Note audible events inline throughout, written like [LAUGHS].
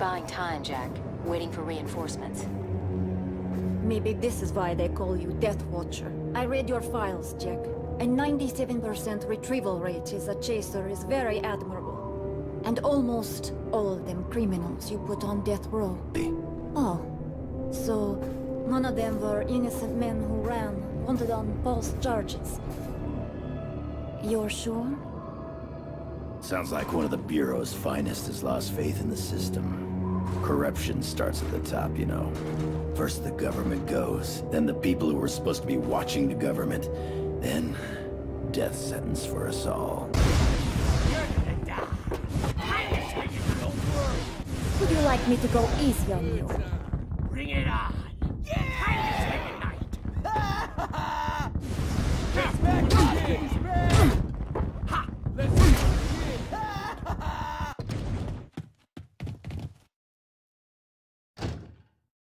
sweetie? She's buying time, Jack. Waiting for reinforcements. Maybe this is why they call you Death Watcher. I read your files, Jack. A 97% retrieval rate as a chaser is very admirable. And almost all of them criminals you put on death row. Oh. So, none of them were innocent men who ran, wanted on false charges. You're sure? Sounds like one of the Bureau's finest has lost faith in the system. Corruption starts at the top, you know. First the government goes, then the people who were supposed to be watching the government, then death sentence for us all. Would you like me to go easy on you? Bring it on!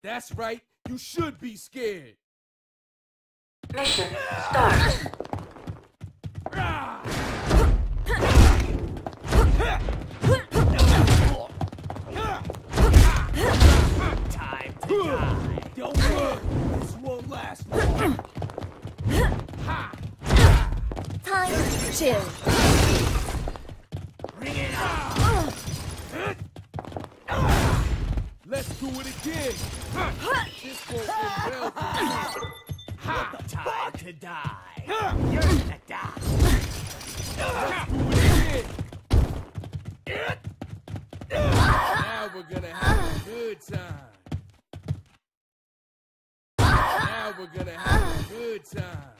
That's right, you should be scared. Mission start. Time to die! Don't worry, this won't last long. Time to chill. Do it again. This won't end well for you. Time to die! You're gonna die! Now we're gonna have a good time. Now we're gonna have a good time.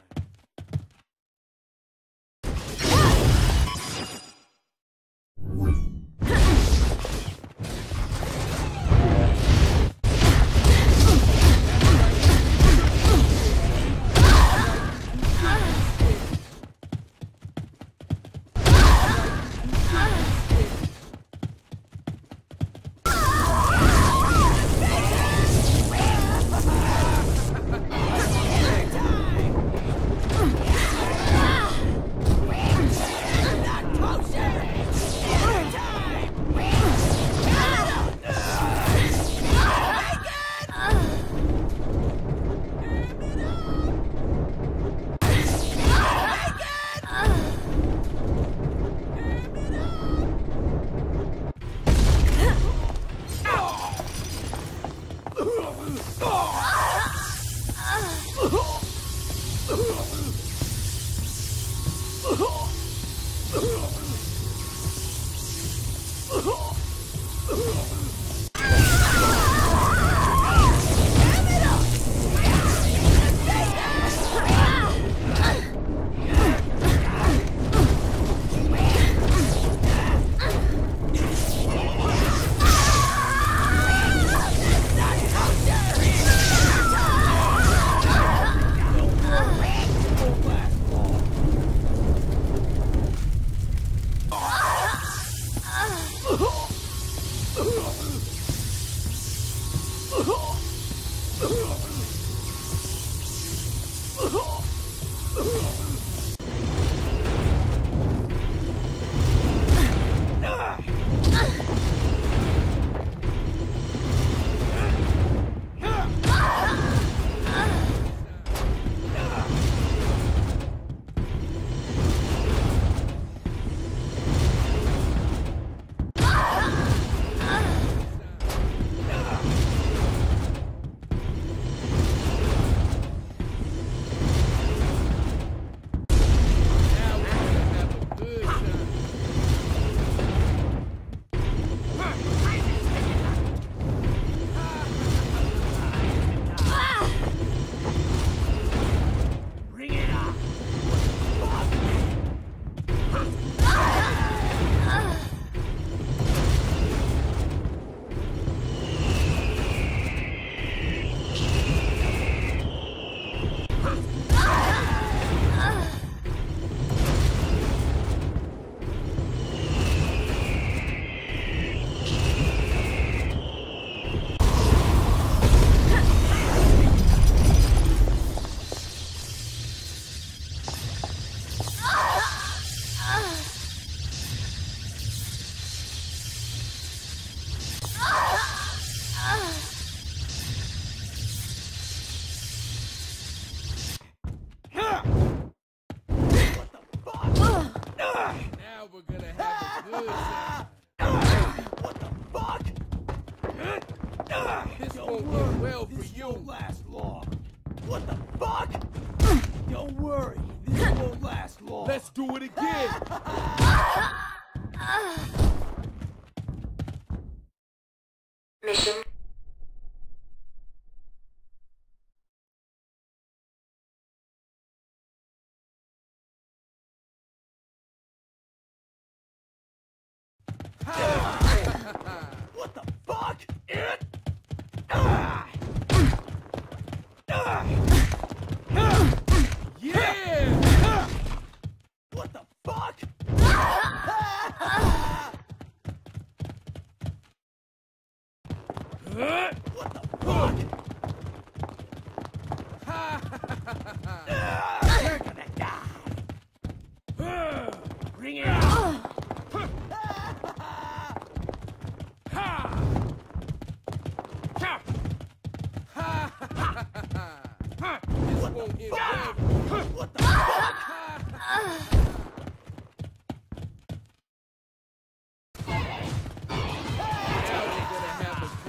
Won't last long. What the fuck? Don't worry, this [LAUGHS] won't last long. Let's do it again. [LAUGHS] Mission What the fuck? [LAUGHS] [LAUGHS] Ah, You're gonna die. Bring it on. This won't end well. What the fuck? Now we're gonna have a